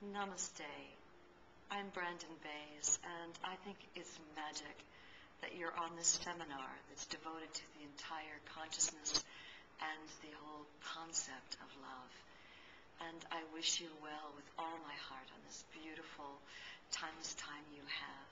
Namaste. I'm Brandon Bays, and I think it's magic that you're on this seminar that's devoted to the entire consciousness and the whole concept of love. And I wish you well with all my heart on this beautiful timeless time you have.